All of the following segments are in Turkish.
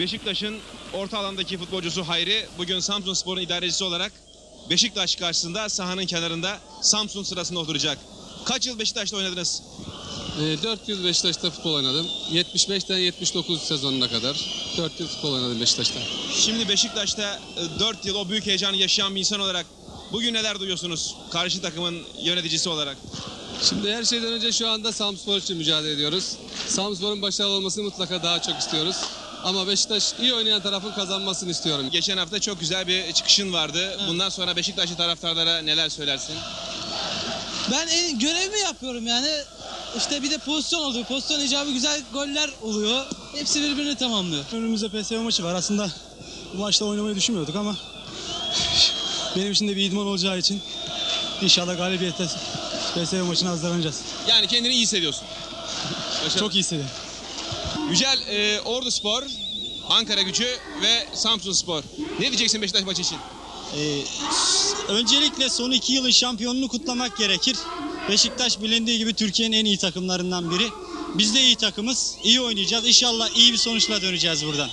Beşiktaş'ın orta alandaki futbolcusu Hayri bugün Samsun Spor'un idarecisi olarak Beşiktaş karşısında sahanın kenarında Samsun sırasında oturacak. Kaç yıl Beşiktaş'ta oynadınız? E, 4 yıl Beşiktaş'ta futbol oynadım. 75'ten 79 sezonuna kadar 4 yıl futbol oynadım Beşiktaş'ta. Şimdi Beşiktaş'ta 4 yıl o büyük heyecanı yaşayan bir insan olarak bugün neler duyuyorsunuz karşı takımın yöneticisi olarak? Şimdi her şeyden önce şu anda Samspor için mücadele ediyoruz. Samspor'un başarılı olmasını mutlaka daha çok istiyoruz. Ama Beşiktaş iyi oynayan tarafın kazanmasını istiyorum. Geçen hafta çok güzel bir çıkışın vardı. Bundan sonra Beşiktaşlı taraftarlara neler söylersin? Ben en, görevimi yapıyorum yani. İşte bir de pozisyon oluyor. Pozisyon icabı güzel goller oluyor. Hepsi birbirini tamamlıyor. Önümüzde PSV maçı var. Aslında bu maçta oynamayı düşünmüyorduk ama benim için de bir idman olacağı için inşallah galibiyette PSV maçına hazırlanacağız. Yani kendini iyi hissediyorsun. Başarılı. Çok iyi hissediyorum. Yücel e, Ordu Spor, Ankara Gücü ve Samsun Spor. Ne diyeceksin Beşiktaş maçı için? Ee, öncelikle son iki yılın şampiyonunu kutlamak gerekir. Beşiktaş bilindiği gibi Türkiye'nin en iyi takımlarından biri. Biz de iyi takımız. iyi oynayacağız. İnşallah iyi bir sonuçla döneceğiz buradan.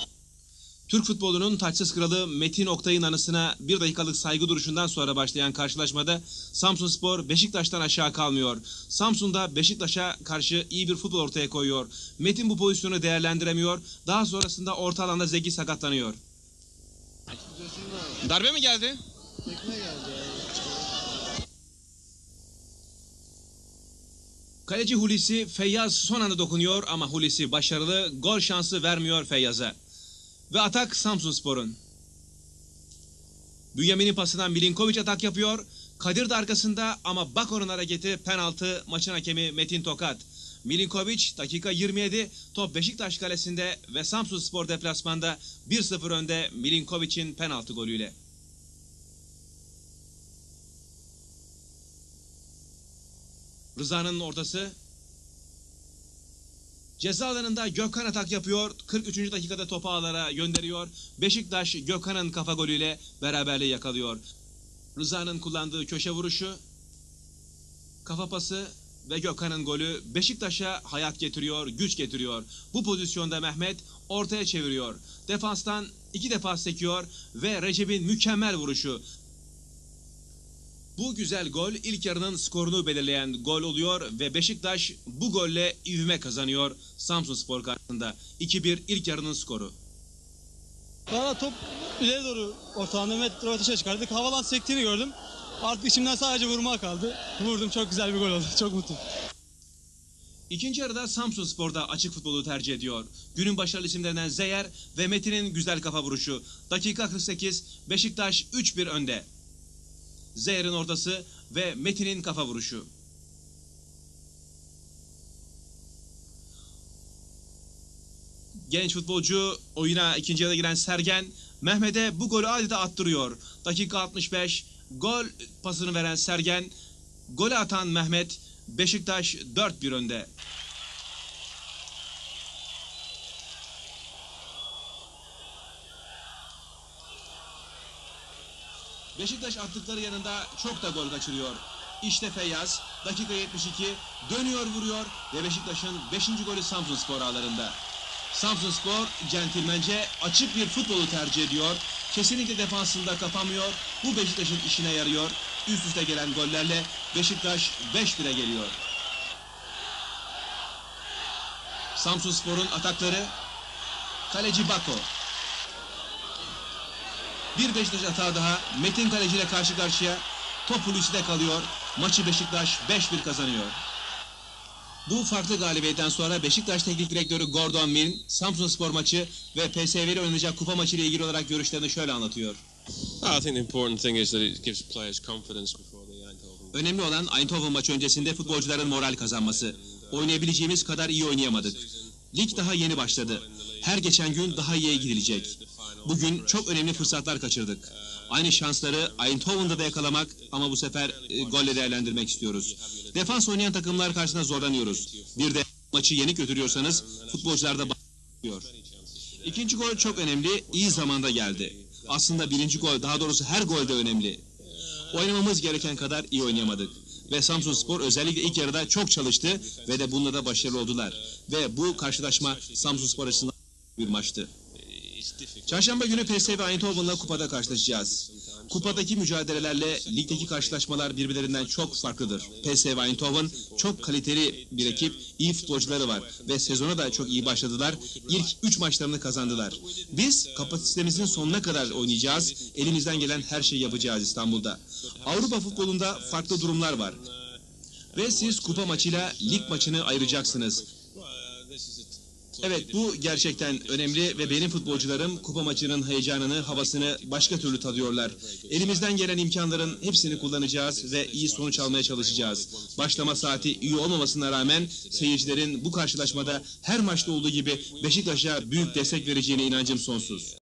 Türk futbolunun taçsız kralı Metin Oktay'ın anısına bir dakikalık saygı duruşundan sonra başlayan karşılaşmada Samsun Spor Beşiktaş'tan aşağı kalmıyor. Samsun'da Beşiktaş'a karşı iyi bir futbol ortaya koyuyor. Metin bu pozisyonu değerlendiremiyor. Daha sonrasında orta alanda Zeki sakatlanıyor. Darbe mi geldi? Kaleci Hulusi Feyyaz son anda dokunuyor ama Hulusi başarılı gol şansı vermiyor Feyyaz'a. Ve atak Samsun Spor'un. Bünyamin'in pasından Milinkovic atak yapıyor. Kadir de arkasında ama Bakor'un hareketi penaltı maçın hakemi Metin Tokat. Milinkovic dakika 27 top Beşiktaş kalesinde ve Samsun Spor deplasmanda 1-0 önde Milinkovic'in penaltı golüyle. Rıza'nın ortası Ceza alanında Gökhan atak yapıyor. 43. dakikada topu ağlara gönderiyor. Beşiktaş Gökhan'ın kafa golüyle beraberliği yakalıyor. Rıza'nın kullandığı köşe vuruşu, kafa pası ve Gökhan'ın golü Beşiktaş'a hayat getiriyor, güç getiriyor. Bu pozisyonda Mehmet ortaya çeviriyor. Defanstan iki defa sekiyor ve Recep'in mükemmel vuruşu. Bu güzel gol ilk yarının skorunu belirleyen gol oluyor ve Beşiktaş bu golle ivme kazanıyor Samsun Spor karşısında. 2-1 ilk yarının skoru. Bana top ileri doğru ortalama Mehmet rövateşe çıkardık. Havalan sektiğini gördüm. Artık içimden sadece vurmak kaldı. Vurdum çok güzel bir gol oldu. Çok mutluyum. İkinci yarıda Samsun Spor'da açık futbolu tercih ediyor. Günün başarılı isimlerinden Zeyer ve Metin'in güzel kafa vuruşu. Dakika 48 Beşiktaş 3-1 önde. Zeyer'in ortası ve Metin'in kafa vuruşu. Genç futbolcu oyuna ikinci yarıda giren Sergen Mehmet'e bu golü adeta attırıyor. Dakika 65 gol pasını veren Sergen golü atan Mehmet Beşiktaş 4-1 önde. Beşiktaş attıkları yanında çok da gol kaçırıyor. İşte Feyyaz dakika 72 dönüyor vuruyor ve Beşiktaş'ın 5. golü Samsun Spor ağlarında. Samsun Spor centilmence açık bir futbolu tercih ediyor. Kesinlikle defansında kapamıyor. Bu Beşiktaş'ın işine yarıyor. Üst üste gelen gollerle Beşiktaş 5-1'e geliyor. Samsun Spor'un atakları kaleci Bako. Bir Beşiktaş atağı daha Metin Kaleci ile karşı karşıya. Top Hulusi'de kalıyor. Maçı Beşiktaş 5-1 kazanıyor. Bu farklı galibiyetten sonra Beşiktaş Teknik Direktörü Gordon Milne, Samsun Spor maçı ve PSV ile oynanacak kupa maçı ile ilgili olarak görüşlerini şöyle anlatıyor. Önemli olan Eindhoven maçı öncesinde futbolcuların moral kazanması. Oynayabileceğimiz kadar iyi oynayamadık. Lig daha yeni başladı. Her geçen gün daha iyiye gidilecek. Bugün çok önemli fırsatlar kaçırdık. Aynı şansları Eindhoven'da da yakalamak ama bu sefer e, golle değerlendirmek istiyoruz. Defans oynayan takımlar karşısında zorlanıyoruz. Bir de maçı yenik götürüyorsanız futbolcular da başlıyor. İkinci gol çok önemli, iyi zamanda geldi. Aslında birinci gol, daha doğrusu her gol de önemli. Oynamamız gereken kadar iyi oynayamadık. Ve Samsun Spor özellikle ilk yarıda çok çalıştı ve de bunda da başarılı oldular. Ve bu karşılaşma Samsun Spor açısından bir maçtı. Çarşamba günü PSV Eindhoven'la kupada karşılaşacağız. Kupadaki mücadelelerle ligdeki karşılaşmalar birbirlerinden çok farklıdır. PSV Eindhoven çok kaliteli bir ekip, iyi futbolcuları var ve sezona da çok iyi başladılar. İlk 3 maçlarını kazandılar. Biz kapasitemizin sonuna kadar oynayacağız. Elimizden gelen her şeyi yapacağız İstanbul'da. Avrupa futbolunda farklı durumlar var. Ve siz kupa maçıyla lig maçını ayıracaksınız. Evet bu gerçekten önemli ve benim futbolcularım kupa maçının heyecanını, havasını başka türlü tadıyorlar. Elimizden gelen imkanların hepsini kullanacağız ve iyi sonuç almaya çalışacağız. Başlama saati iyi olmamasına rağmen seyircilerin bu karşılaşmada her maçta olduğu gibi Beşiktaş'a büyük destek vereceğine inancım sonsuz.